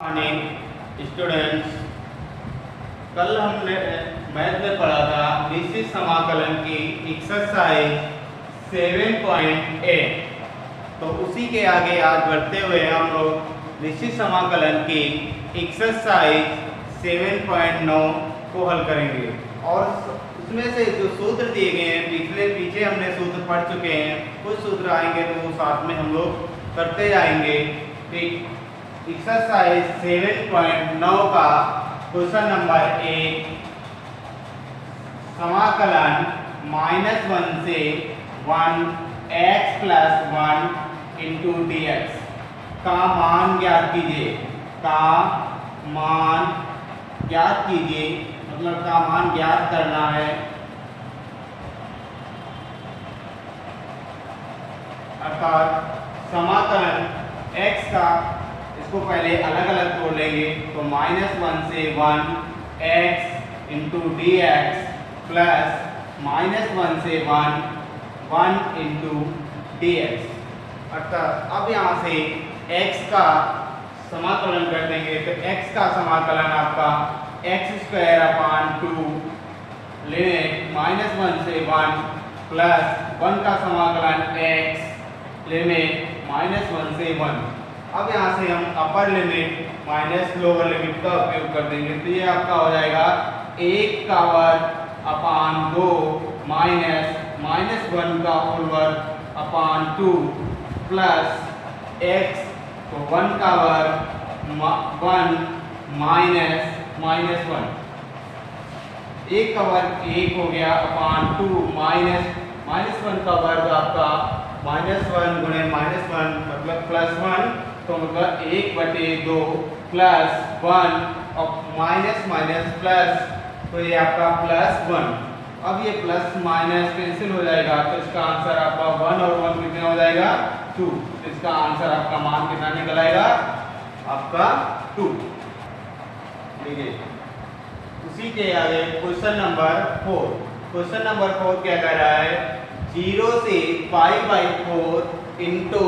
Students कल हमने math में पढ़ा था निश्चित समाकलन की एक्सरसाइज 7.8 तो उसी के आगे आज बढ़ते हुए हम लोग निश्चित समाकलन की एक्सरसाइज 7.9 को हल करेंगे। और उसमें से जो सूत्र दिए गए हैं, पिछले, पीछे हमने सूत्र पढ़ चुके हैं। कुछ सूत्र आएँगे तो वो साथ में हम लोग करते जाएँगे। ठीक? एक्सरसाइज 7.9 का क्वेश्चन नंबर एक समाकलन माइनस वन से one x plus one into d x का मान ज्ञात कीजिए। का मान ज्ञात कीजिए। मतलब का मान ज्ञात करना है। अर्थात समाकलन x का इसको पहले अलग अलग तोड़ लेंगे। तो माइनस वन से one x into d x plus minus one से one one into d x अर्थात अब यहाँ से x का समाकलन कर देंगे। तो x का समाकलन आपका x square upon two limit minus one से वन प्लस वन का समाकलन x लिमिट माइनस वन से वन अब यहाँ से हम upper limit minus lower limit का उपयोग कर देंगे। तो ये आपका हो जाएगा एक का वर्ग अपान दो माइनस माइनस वन का होल वर्ग अपान टू प्लस एक्स तो वन का वर्ग वन माइनस माइनस वन एक का वर्ग एक हो गया upon two minus minus one का वर्ग आपका माइनस वन गुणे माइनस वन मतलब प्लस वन तो मतलब एक बटे दो प्लस वन और माइनस माइनस प्लस तो ये आपका प्लस वन अब ये प्लस माइनस कैंसिल हो जाएगा तो इसका आंसर आपका वन और वन कितना हो जाएगा? टू तो इसका आंसर आपका मान कितना निकल आएगा? आपका टू देखिए उसी के आगे question number four question number four क्या कह रहा है? ज़ीरो से five by four into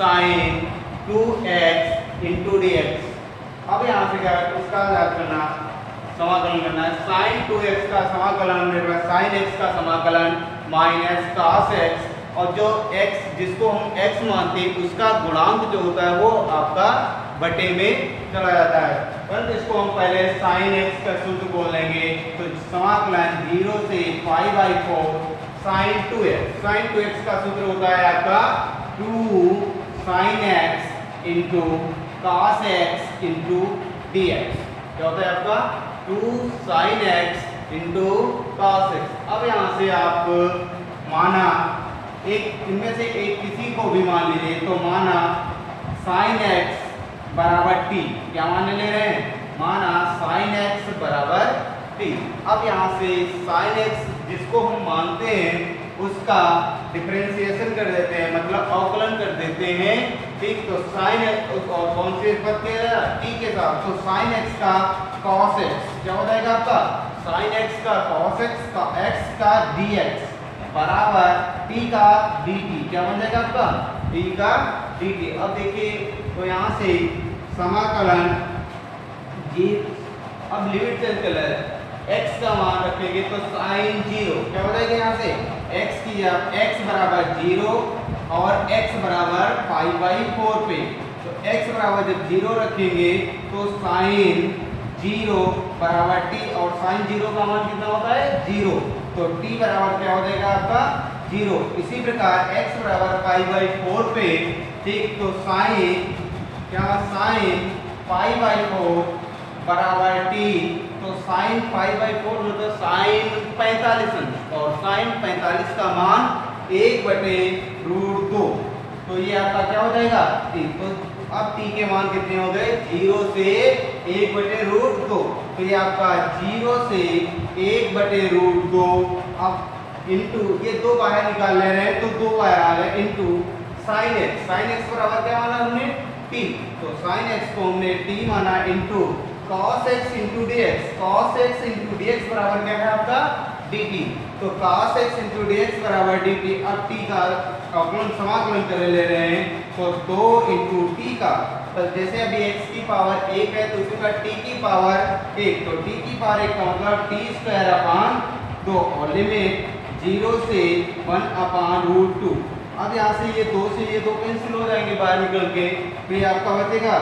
sine two x into d x अब यहाँ से क्या है? उसका याद करना, समाकलन करना है। साइन टू एक्स का समाकलन, मेरे साइन एक्स का समाकलन माइनस कास एक्स और जो x जिसको हम x मानते हैं, उसका गुणांक जो होता है, वो आपका बटे में चला जाता है। परंतु इसको हम पहले साइन x का सूत्र बोल लेंगे। तो समाकलन ज़ीरो से five by four sine two x sine two x का सूत्र होता है आपका two sine x into cos x into d x क्या होता है आपका? Two sine x into cos x अब यहाँ से आप माना, एक, इनमें से एक किसी को भी मान लीजिए तो माना साइन एक्स बराबर टी क्या मानने ले रहे हैं? माना साइन एक्स बराबर टी अब यहाँ से साइन एक्स जिसको हम मानते हैं, उसका डिफरेंशिएशन कर देते हैं मतलब अवकलन कर देते हैं ठीक तो साइन एक्स और कौन से पद के टी के साथ। तो साइन एक्स का cos x, क्या हो जाएगा आपका? साइन एक्स का cos x का x का dx बराबर t का dt, क्या बन जाएगा आपका? T का dt अब देखिए तो यहाँ से समाकलन जी अब लिमिट चेंज कर x का मान रखेंगे तो साइन ज़ीरो क्या हो जाएगा यहाँ से? X की आप x बराबर ज़ीरो और x बराबर फाइव बाई फोर पे। तो x बराबर जब ज़ीरो रखेंगे तो साइन ज़ीरो बराबर टी और साइन ज़ीरो का मान कितना होता है? ज़ीरो। तो टी बराबर क्या हो जाएगा आपका? ज़ीरो। इसी प्रकार x बराबर फाइव बाई फोर पे, ठीक तो साइन क्या? साइन फाइव बाई फोर बराबर टी तो साइन फाइव बाई फोर मतलब साइन पैंतालीस। और साइन पैंतालीस का मान एक बटे रूट दो। तो ये आपका क्या हो जाएगा? टी तो अब टी के मान कितने हो गए? ज़ीरो से एक बटे रूट दो। तो ये आपका ज़ीरो से एक बटे रूट दो। अब इंटू ये दो बाहर निकाल ले रहे हैं तो दो बाहर आ गए into sine x sine x बराबर क्या माना हमने? टी तो साइन एक्स को हमने टी माना into cos x into d x cos x into d x बराबर क्या है आपका? Dt तो cos x डी बराबर dt अब t का अवकलन समाकलन कर ले रहे हैं तो दो इंटू टी का। तो जैसे अभी x की पावर एक है तो उसका t की पावर एक। तो t की पावर एक का मतलब टी स्क्वायर अपान दो और लिमिट ज़ीरो से वन अपान रूट टू अब यहाँ से ये दो से ये दो कैंसिल हो जाएँगे बाहर निकल के। तो ये आपका बचेगा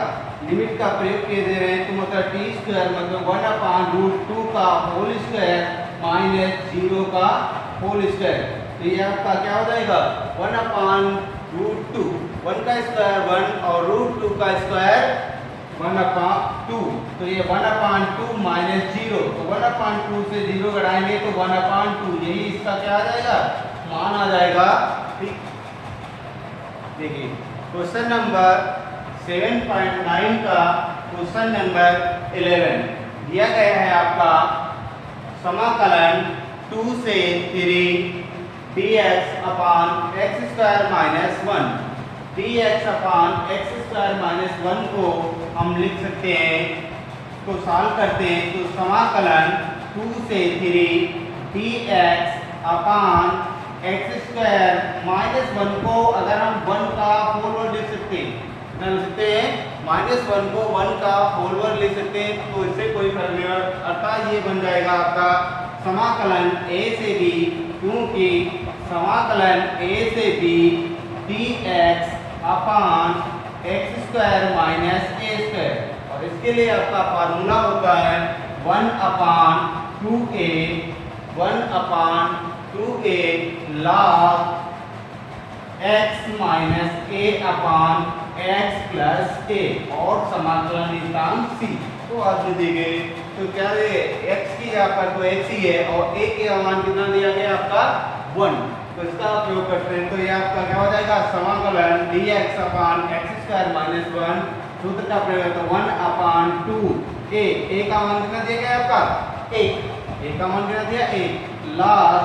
लिमिट का प्रयोग किए दे रहे हैं तो मतलब टी स्क्वायर मतलब वन अपान रूट टू का होल स्क्वायर माइनस ज़ीरो का होल स्क्वायर। तो ये आपका क्या हो जाएगा? One upon root two. One का स्क्वायर वन और रूट टू का स्क्वायर वन अपान टू। तो ये one upon two minus zero. तो वन अपान टू से ज़ीरो घटाएँगे तो वन अपान टू। यही इसका क्या आ जाएगा? मान आ जाएगा। ठीक। देखिए, क्वेश्चन नंबर 7.9 का क्वेश्चन नंबर 11 दिया गया है आपका समाकलन 2 से 3 dx upon x square minus one d x upon x square minus one को हम लिख सकते हैं तो सॉल्व करते हैं तो समाकलन 2 से 3 dx upon x square minus one को अगर हम वन का वर्ड लिख सकते हैं लिख सकते हैं। माइनस वन को वन का होल लिख सकते हैं तो इससे कोई फ़र्क नहीं अर्थात ये बन जाएगा आपका समाकलन a से b, क्योंकि समाकलन a से b d x upon x square minus a square और इसके लिए आपका फार्मूला होता है one upon two a one upon two a log x minus a upon x plus a और समाकलन नितांक सी तो आज दी गई तो क्या है एक्स की यहाँ पर तो एक्स ही है और ए के मान कितना दिया गया आपका? वन तो इसका उपयोग करते हैं। तो ये आपका क्या हो जाएगा? समाकलन d x upon x square minus one सूत्र का प्रयोग तो वन अपान टू ए ए का मान कितना दिया गया आपका? एक ए का मान कितना दिया? एक log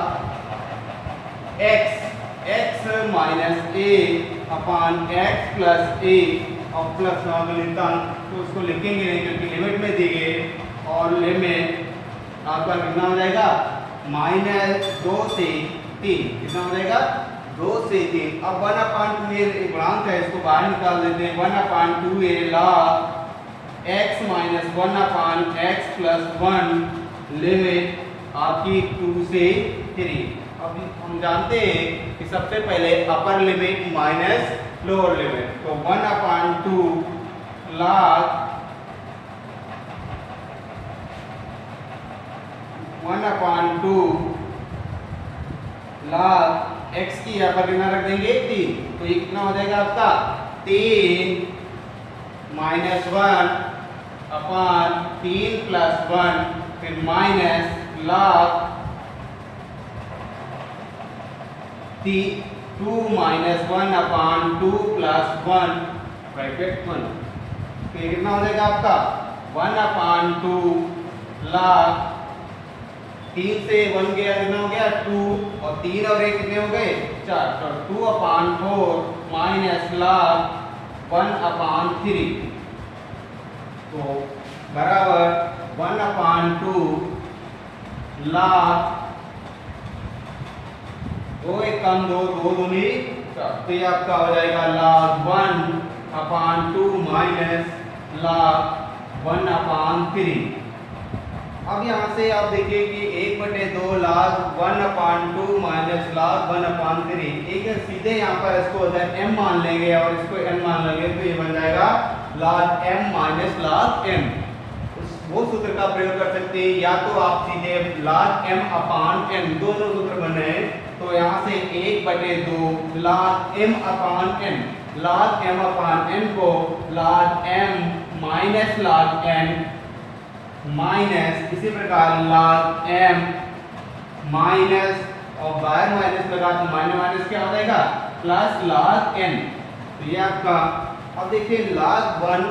x x minus a upon x plus a और प्लस नितांक तो उसको लिखेंगे नहीं क्योंकि लिमिट में दी गई। और लिमिट आपका कितना हो जाएगा? माइनस दो से तीन। कितना हो जाएगा? दो से तीन। अब वन अपान टू ए गुणांक है, इसको बाहर निकाल देते हैं। One upon two a log x minus one upon x plus one limit आपकी टू से थ्री अब हम जानते हैं कि सबसे पहले upper limit minus lower limit तो one upon two log one upon two log x की यहाँ पर कितना रख देंगे? तीन. तो ये कितना हो जाएगा आपका? तीन माइनस वन अपान तीन प्लस वन फिर minus log two minus one upon two plus one bracket one. कितना हो जाएगा आपका? वन अपान टू लाख तीन से वन गया, कितना हो गया? टू। और तीन और एक कितने हो गए? चार। तो two upon four minus log one upon three. तो बराबर वन अपान टू लाख दो एक कम दो दो दूनी। तो ये आपका हो जाएगा log one upon two minus log one upon three अब यहाँ से आप देखिए कि एक बटे दो log one upon two minus log one upon three एक सीधे यहाँ पर इसको अगर एम मान लेंगे और इसको एन मान लेंगे तो ये बन जाएगा log m minus log m वो सूत्र का प्रयोग कर सकते हैं। या तो आप सीधे लाख एम अपान एम दोनों सूत्र बने तो यहाँ से एक बटे दो log m upon n log m upon n को log m minus log n minus इसी प्रकार लाख एम माइनस और बाहर माइनस लगा तो माइनस माइनस क्या हो जाएगा? प्लस लाख एन तो ये आपका, अब देखिए लाख वन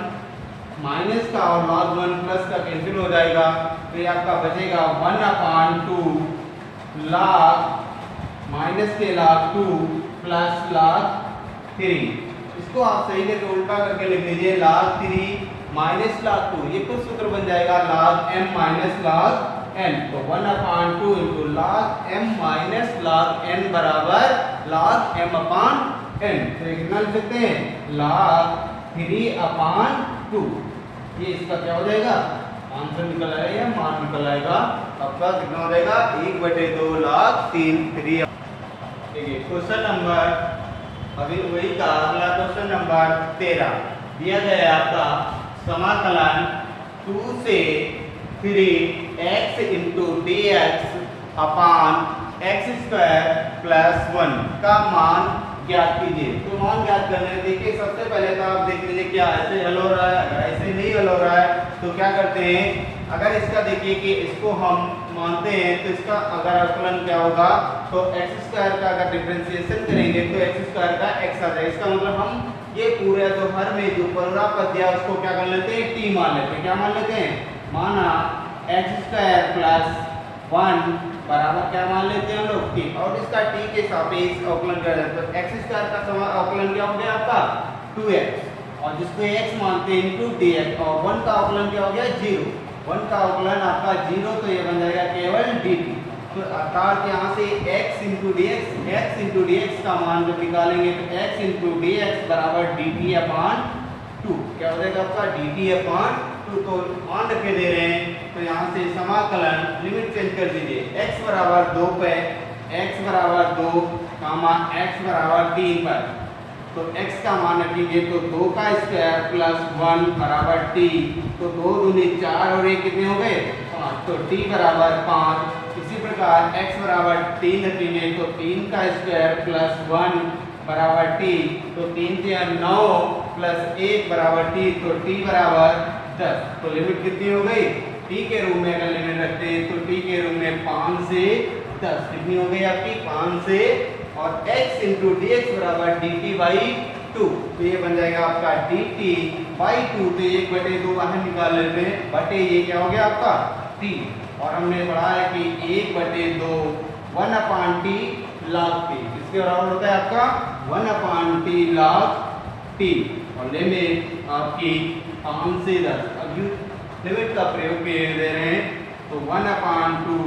माइनस का और लॉग वन प्लस का कैंसिल हो जाएगा तो ये आपका बचेगा one upon two log minus के log two plus log three इसको आप सही करके उल्टा करके लिख लीजिए, log three minus log two ये कुछ सूत्र बन जाएगा log m minus log n तो one upon two into log m minus log n बराबर लाख एम अपान एन तो कितना लिख सकते हैं? लाख थ्री अपान टू ये इसका क्या हो जाएगा? आंसर निकल आएगा या मान निकल आएगा। आपका कितना हो जाएगा? एक बटे दो लाख तीन थ्री देखिए क्वेश्चन नंबर अभी वही का अगला क्वेश्चन नंबर तेरह। दिया गया है आपका समाकलन टू से three x into d x upon x square plus one का मान ज्ञात कीजिए। तो मान ज्ञात करने देखिए, सबसे पहले तो आप देख लीजिए क्या ऐसे हल हो रहा है अगर ऐसे नहीं हल हो रहा है तो क्या करते हैं? अगर इसका देखिए कि इसको हम मानते हैं तो इसका अगर अवकलन क्या होगा? तो एक्स स्क्वायर का अगर डिफ्रेंसिएशन करेंगे तो एक्स स्क्वायर का एक्स आ जाएगा इसका मतलब हम ये पूरे जो हर में जो पूरा पद दिया उसको क्या कर लेते हैं? टी मान लेते हैं। क्या मान लेते हैं? माना एक्स स्क्वायर प्लस वन बराबर क्या मान लेते हैं हम लोग? टी और इसका टी के सापेक्ष अवकलन कर देते हैं। एक्स स्क्वायर का अवकलन क्या हो गया आपका? 2x और जिसको x मानते हैं इनटू dx, और 1 का अवकलन क्या हो गया? 0 1 का अवकलन आपका 0 तो ये बन जाएगा केवल dt. तो अर्थात यहाँ से x into d x x into d का मान जब निकालेंगे तो x इंटू डी बराबर dt अपॉन टू क्या हो जाएगा आपका? dt अपॉन टू तो मान रखे दे रहे हैं तो यहाँ से समाकलन लिमिट चेंज कर दीजिए. x बराबर दो पे, x बराबर दो कामा x बराबर तीन पर. तो x का मान रखेंगे तो दो का स्क्वायर प्लस वन बराबर टी तो दो दूनी चार और एक कितने हो गए? पाँच। तो t बराबर पाँच। इसी प्रकार x बराबर तीन रखेंगे तो तीन का स्क्वायर प्लस वन बराबर टी तो तीन से नौ प्लस एक बराबर टी तो t बराबर दस। तो लिमिट कितनी हो गई? t के रूम में अगर लिमिट रखते हैं तो t के रूम में पाँच से दस। कितनी हो गई आपकी? पाँच से और x इंटू डी एक्स बराबर डी टी बाई टू तो ये बन जाएगा आपका डी टी बाई टू तो एक बटे दो बाहर निकाल लेते हैं। बटे ये क्या हो गया आपका? टी और हमने पढ़ा है कि एक बटे दो one upon t log t इसके बराबर होता है आपका? One upon t log t और लिमिट आपकी पाँच से दस अब यू लिमिट का प्रयोग किए दे रहे हैं। तो one upon two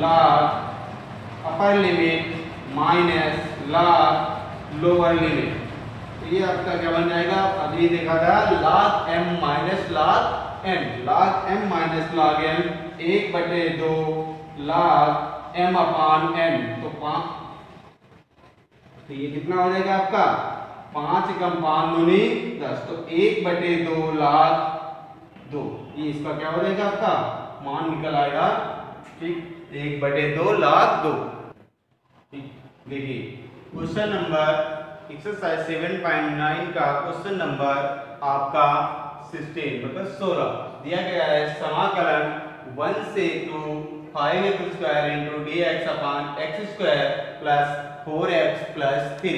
log upper limit minus log lower limit. तो ये आपका क्या बन जाएगा? अभी देखा था, log m minus log m log m minus log m एक बटे दो लाख एम अपान एम तो पाँच तो ये कितना हो जाएगा आपका? पाँच कम पाँच दूनी दस। तो एक बटे दो लाख दो। ये इसका क्या हो जाएगा आपका? मान निकल आएगा। ठीक, एक बटे दो लाख दो। देखिए। Question number exercise seven point nine का क्वेश्चन नंबर आपका सिक्सटीन मतलब सोलह। दिया गया है समाकलन वन से two five x square into d x upon x square plus four x plus three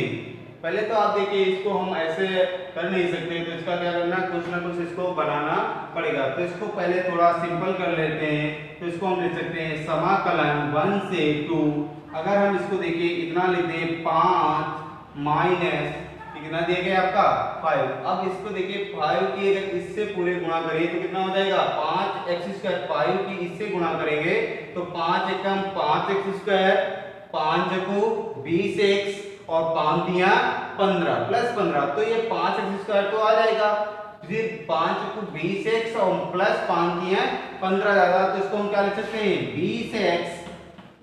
पहले तो आप देखिए, इसको हम ऐसे कर नहीं सकते तो इसका क्या करना, कुछ ना कुछ इसको बनाना पड़ेगा। तो इसको पहले थोड़ा सिंपल कर लेते हैं तो इसको हम लिख सकते हैं समाकलन वन से टू। अगर हम इसको देखिए, इतना लिख दें पाँच माइनस, कितना दिया गया आपका? फाइव। अब इसको देखिए, फाइव की अगर इससे पूरे गुणा करें तो कितना हो जाएगा? पाँच एक्स स्क्वायर फाइव की इससे गुणा करेंगे तो पाँच एकम पाँच एक्स स्क्वायर, पाँच बीस एक्स और पाँच दिया पंद्रह प्लस पंद्रह तो ये पाँच एक्स स्क्वायर तो आ जाएगा। फिर पाँच को बीस एक्स और प्लस पाँच दिया पंद्रह ज़्यादा तो इसको हम क्या लिख सकते हैं? बीस एक्स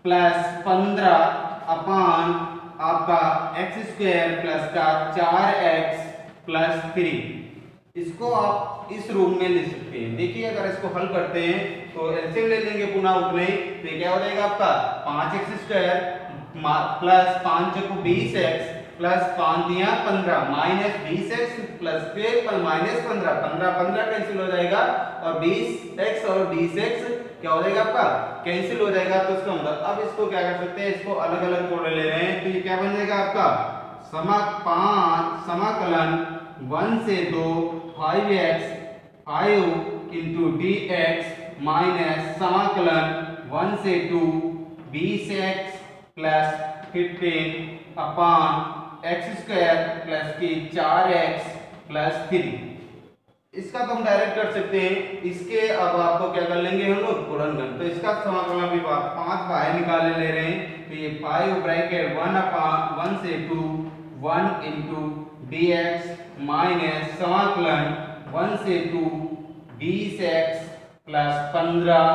प्लस पंद्रह अपान आपका एक्स स्क्वायर प्लस का चार एक्स प्लस थ्री इसको आप इस रूप में लिख सकते हैं। देखिए, अगर इसको हल करते हैं तो एलसीएम ले लेंगे पुनः उतने तो क्या हो जाएगा आपका? पाँच एक्स स्क्वायर प्लस पाँच को बीस एक्स प्लस पाँच दिया पंद्रह माइनस बीस एक्स प्लस फिर माइनस पंद्रह पंद्रह पंद्रह कैंसिल हो जाएगा, और बीस एक्स और बीस एक्स क्या हो जाएगा आपका कैंसिल हो जाएगा तो इसका मतलब अब इसको क्या कर सकते हैं? इसको अलग अलग कोड ले रहे हैं तो ये क्या बन जाएगा आपका? समा पाँच, समाकलन वन से दो five x five into d x minus समाकलन वन से टू बीस x plus fifteen upon x square plus की चार एक्स प्लस थ्री इसका तो हम डायरेक्ट कर सकते हैं। इसके अब आपको क्या कर लेंगे हम लोग? गुणनखंड तो इसका समाकलन भी बात पाँच बाहर निकाले ले रहे हैं। तो ये five bracket one upon one से two one into d x minus समाकलन वन से टू बीस एक्स प्लस पंद्रह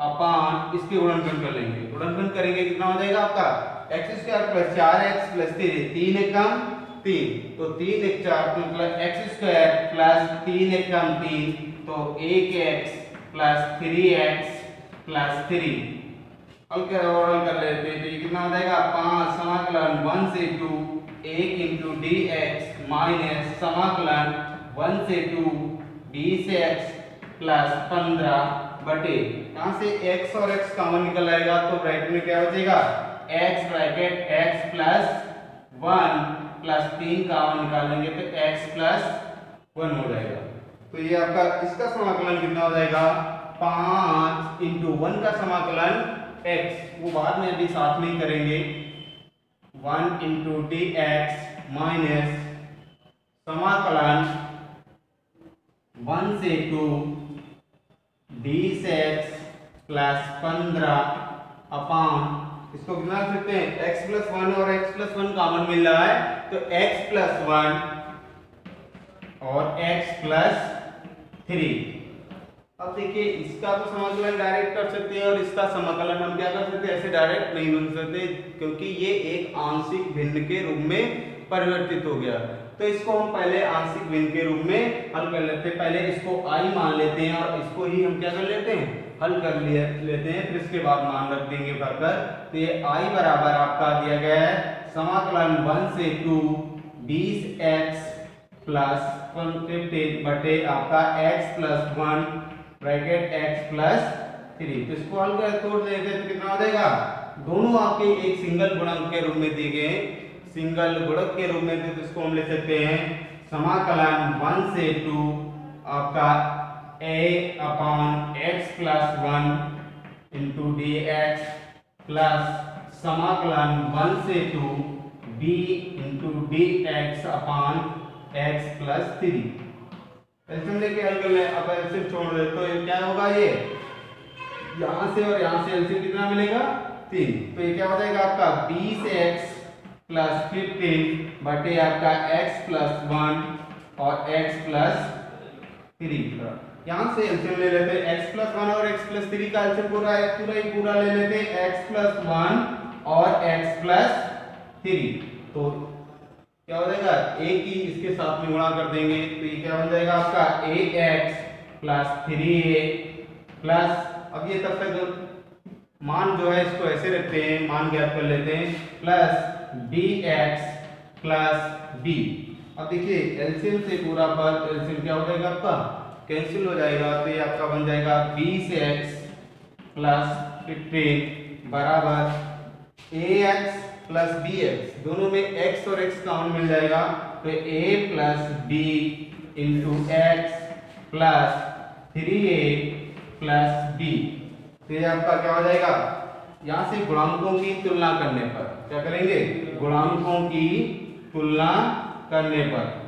अपान इसके गुणनखंड कर लेंगे। गुणनखंड करेंगे कितना हो जाएगा आपका? एक्स स्क्वायर प्लस चार एक्स प्लस तीन तीन एक कम तीन। तो तीन एक चार तो मतलब एक्स स्क्वायर प्लस तीन एक कम तीन तो एक x plus three x plus three हल कर हल कर लेते हैं? तो ये कितना हो जाएगा? पाँच समाकलन वन से टू एक इंटू डी एक्स माइनस समाकलन वन से टू बीस एक्स प्लस पंद्रह बटे यहाँ से x और x कॉमन निकल आएगा तो ब्रैकेट में क्या बचेगा x bracket x plus one plus तीन कॉमन निकालेंगे तो x प्लस वन हो जाएगा। तो ये आपका इसका समाकलन कितना हो जाएगा? पाँच इंटू वन का समाकलन x वो बाद में अभी साथ में ही करेंगे। One into d x minus समाकलन वन से टू बीस एक्स प्लस पंद्रह अपान, इसको कितना सकते हैं? X प्लस वन और x प्लस वन कॉमन मिल रहा है तो x प्लस वन और x प्लस थ्री अब देखिए, इसका तो समाकलन डायरेक्ट कर सकते हैं और इसका समाकलन हम क्या कर सकते हैं? ऐसे डायरेक्ट नहीं बन सकते, क्योंकि ये एक आंशिक भिन्न के रूप में परिवर्तित हो गया। तो इसको हम पहले आंशिक भिन्न के रूप में हल कर लेते हैं। पहले इसको आई मान लेते हैं और इसको ही हम क्या कर लेते हैं? हल कर लिए, लेते हैं, फिर इसके बाद मान रख देंगे भरकर तो ये i बराबर आपका दिया गया है, समाकलन वन से टू, बीस एक्स प्लस बटे आपका x plus one bracket x plus three तो इसको हल कर, तोड़ देंगे तो कितना हो जाएगा? दोनों आपके एक सिंगल गुणक के रूप में दिए गए सिंगल गुणक के रूप में तो इसको हम ले सकते हैं। समाकलन वन से टू आपका a upon x one into d x plus समाकलन वन से two b into d x upon x plus three LCM लेके हल कर ले अब एल्सियम छोड़ दे तो क्या होगा ये? यहाँ से और यहाँ से एल्सियम कितना मिलेगा? तीन। तो ये क्या हो जाएगा आपका? बीस एक्स प्लस फिफ्टीन बटे आपका x प्लस वन और x प्लस थ्री यहाँ से एल्सियम ले लेते हैं, x प्लस वन और x प्लस थ्री का एल्सियम पूरा है, पूरा ही पूरा ले लेते हैं, x प्लस वन और x प्लस थ्री तो क्या हो जाएगा? A की इसके साथ में गुणा कर देंगे तो ये क्या बन जाएगा आपका? Ax प्लस थ्री अब ये तब तक मान जो है इसको ऐसे रखते हैं, मान ज्ञात कर लेते हैं plus b x plus b अब देखिए एलसीएम से पूरा पर एलसीएम क्या हो जाएगा आपका? कैंसिल हो जाएगा तो ये आपका बन जाएगा बीस एक्स प्लस फिफ्टीन बराबर a x plus b x. दोनों में x और x कॉमन मिल जाएगा तो a plus b into x plus three a plus b. तो ये आपका क्या हो जाएगा? यहाँ से गुणांकों की तुलना करने पर। क्या करेंगे? गुणांकों की तुलना करने पर।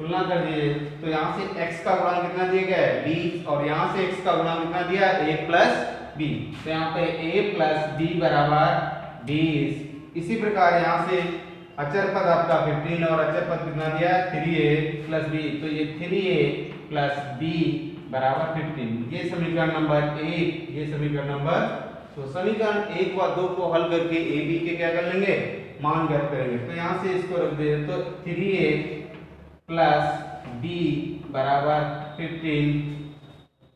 तुलना कर दिए। तो यहाँ से x का गुणांक कितना दिया गया है? b और यहाँ से x का गुणांक कितना दिया? a प्लस बी तो यहाँ पे a प्लस बी बराबर बीस इसी प्रकार यहाँ से अचर पद आपका 15 और अचर पद कितना दिया? है थ्री ए प्लस बी तो ये थ्री ए प्लस बी बराबर 15 ये समीकरण नंबर एक। ये समीकरण नंबर तो समीकरण एक व दो को हल करके ए बी के क्या कर लेंगे? मान ज्ञात करेंगे। तो यहाँ से इसको रख दे। तो थ्री ए प्लस बी बराबर फिफ्टीन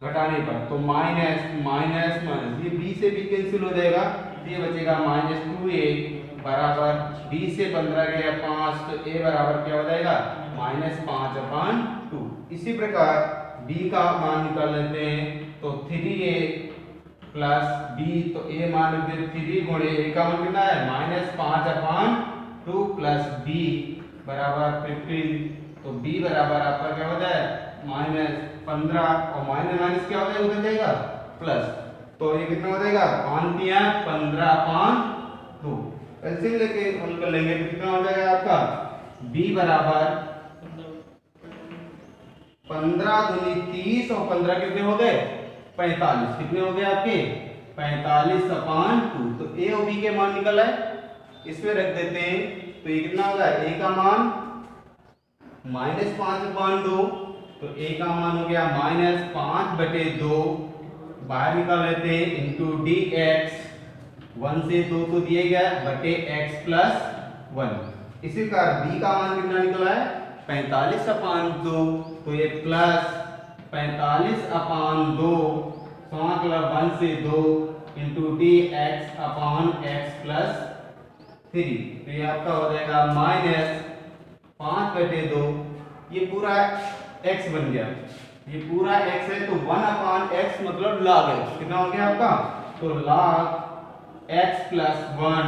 घटाने पर तो माइनस माइनस माइनस ये बी से बी कैंसिल हो जाएगा ये बचेगा माइनस टू ए बराबर बी से पंद्रह गया पाँच तो ए बराबर क्या हो जाएगा? माइनस पाँच अपान टू इसी प्रकार बी का मान निकाल लेते हैं तो थ्री ए प्लस बी तो ए मान लेते थ्री गुणे ए का मान कितना है? माइनस पाँच अपान टू प्लस बी बराबर फिफ्टीन तो b बराबर आपका क्या हो? जाए माइनस पंद्रह और माइनस माइनस क्या हो? जाएगा उधर जाएगा? प्लस। तो ये कितना हो जाएगा? पाँच दिया, पंद्रह पाँच दो। ऐसे ही लेके हल कर लेंगे। तो कितना हो जाएगा आपका? B बराबर पंद्रह दूनी तीस और पंद्रह कितने हो गए? पैंतालीस। कितने हो गए आपके? पैंतालीस अपान टू तो ए और बी के मान निकल आए। इसमें रख देते हैं। तो ये कितना होगा ए का मान माइनस पाँच अपान दो तो ए का मान हो गया माइनस पाँच बटे दो, बाहर निकाल लेते हैं इंटू डी एक्स वन से दो तो दिए गया, बटे एक्स प्लस वन। इसी प्रकार बी का मान कितना निकला है? पैंतालीस अपान दो तो ये प्लस पैंतालीस अपान दो कलर वन से दो into d x upon x plus three तो ये आपका हो जाएगा माइनस पाँच बटे दो, ये पूरा एक्स बन गया। ये पूरा एक्स है तो वन अपान एक्स मतलब लॉग एक्स कितना हो गया आपका? तो लॉग एक्स प्लस वन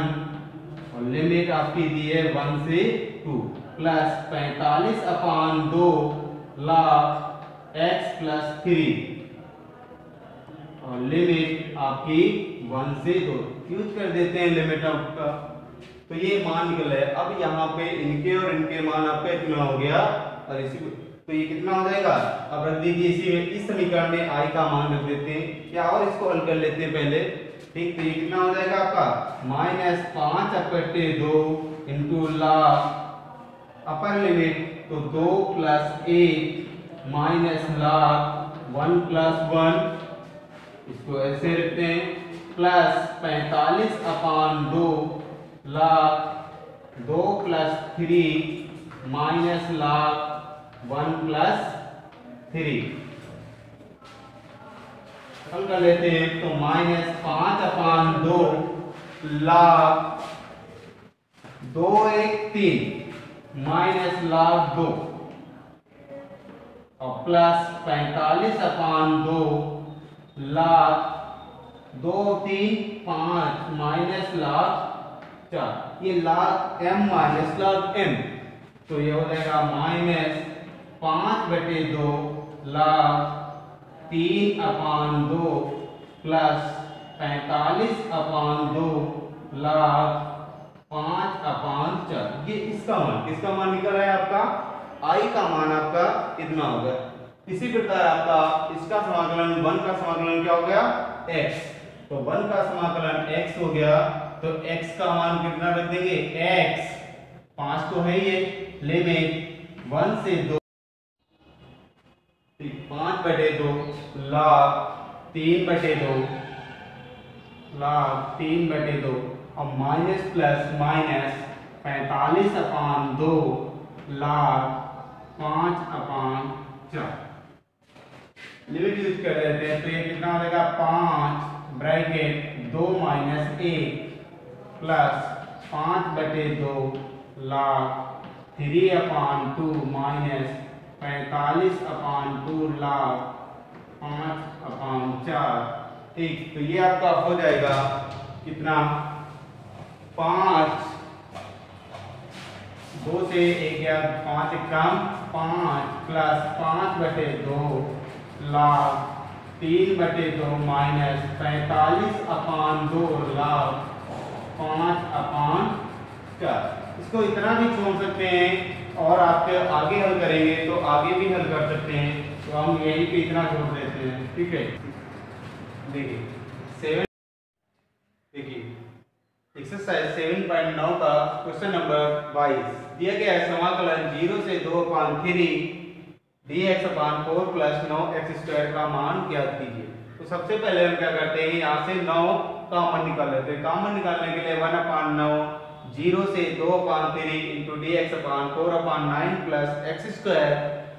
और लिमिट आपकी दी है वन से टू प्लस पैंतालीस अपान दो लॉग एक्स प्लस थ्री और लिमिट आपकी वन से दो। यूज़ कर देते हैं लिमिट आपका तो ये मान निकल है। अब यहाँ पे इनके और इनके मान आपका इतना हो गया? और इसी तो ये कितना हो जाएगा? अब रख दीजिए इसी में। इस समीकरण में आई का मान रख देते हैं। या और इसको हल कर लेते हैं पहले। ठीक तो ये कितना हो जाएगा आपका? माइनस पाँच अपटे दो इंटू लाख अपर लिमिट। तो दो प्लस एक minus log one plus one. इसको ऐसे रखते हैं। प्लस पैंतालीस अपान दो लाख दो plus three minus log one plus three हल कर लेते हैं तो माइनस पाँच अपान दो लाख दो एक तीन माइनस लाख दो। और प्लस पैंतालीस अपान दो लाख दो तीन, पाँच माइनस लाख चार ये log m minus log m तो ये हो जाएगा माइनस पाँच बटे दो लाख तीन अपान दो प्लस पैंतालीस अपान दो लाख पाँच अपान चार. ये इसका मान, किसका मान निकल रहा है आपका? आई का मान आपका इतना हो गया? इसी प्रकार आपका इसका समाकलन वन का समाकलन क्या हो गया? एक्स तो वन का समाकलन एक्स हो गया तो x का मान कितना रख देंगे? x पाँच तो है ये लिमिट वन से दो, पाँच बटे दो, लाख तीन बटे दो, लाख तीन बटे दो, और माइनस प्लस माइनस पैतालीस अपान दो, लाख पाँच अपान चार। लिमिट यूज़ कर लेते हैं तो ये कितना हो जाएगा? पाँच, ब्रैकेट दो माइनस एक। प्लस पाँच बटे दो log three upon two minus पैंतालीस अपान टू लाख पाँच अपान चार। ठीक तो ये आपका हो जाएगा कितना? पाँच। दो से एक या पाँच कम पाँच प्लस पाँच बटे दो लाख तीन बटे दो माइनस पैंतालीस अपान दो लाख पाँच अपान चार इसको इतना भी छोड़ सकते हैं और आपके आगे हल करेंगे तो आगे भी हल कर सकते हैं। तो हम यहीं पे इतना छोड़ देते हैं, ठीक है? देखिए, सेवन देखिए एक्सरसाइज सेवन पॉइंट नौ का क्वेश्चन नंबर बाईस। दिया गया है समाकलन ज़ीरो से दो upon three d x upon four plus नौ एक्स स्क्वायर का मान ज्ञात कीजिए। तो सबसे पहले हम क्या करते हैं, यहाँ से नौ कॉमन निकाल लेते हैं। कॉमन निकालने के लिए वन अपान नौ, ज़ीरो से दो upon three into d x upon four upon nine plus x square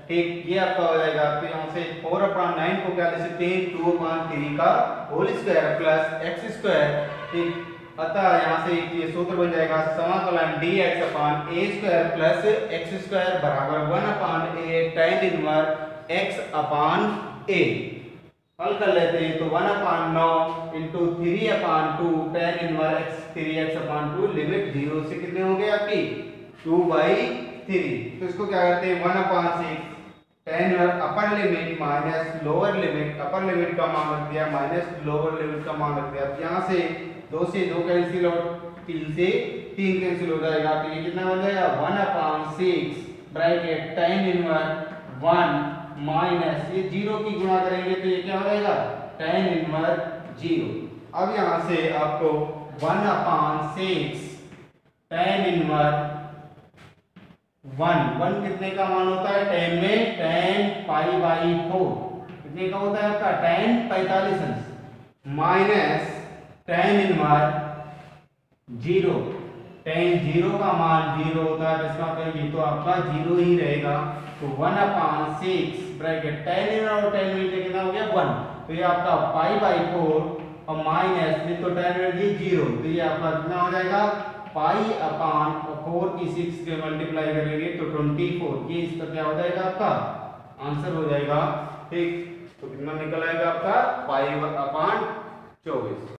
ठीक, ये आपका हो जाएगा। तो यहाँ से फोर अपान नाइन को क्या लिख सकते हैं? टू अपान थ्री का whole square plus x square ठीक। अतः यहाँ से ये सूत्र बन जाएगा समाकलन d x upon a square plus x square बराबर one upon a tan inverse x upon a हल कर लेते हैं तो वन अपान नौ into three upon two tan inverse x three x upon two limit zero से कितने हो गए आपकी? टू बाई थ्री तो इसको क्या करते हैं? One upon six tan upper limit minus lower limit upper limit का मान रख दिया माइनस लोअर लिमिट का मान रख दिया। यहाँ से दो से दो कैंसिल और तीन से तीन कैंसिल हो जाएगा। तो ये कितना बन जाएगा? One upon six bracket tan inverse one minus, ये ज़ीरो की गुणा करेंगे तो ये क्या हो जाएगा? Tan inverse zero. अब यहाँ से आपको one upon six tan inverse one one कितने का मान होता है? टेन में टेन पाई बाई फोर कितने का होता है आपका? टेन पैतालीस अंश minus tan inverse zero. Tan zero का मान ज़ीरो होता है इसका मतलब ये तो आपका ज़ीरो ही रहेगा। तो one upon six bracket tan इन और टेन मिनट कितना हो गया? वन तो ये आपका पाई बाई फोर और माइनस तो टेन मिनट ये ज़ीरो तो ये आपका कितना हो जाएगा? पाई अपान फोर की सिक्स के मल्टीप्लाई करेंगे तो ट्वेंटी फोर ये इसका क्या हो जाएगा आपका? आंसर हो जाएगा। ठीक? तो कितना निकल आएगा आपका? पाई अपान चौबीस.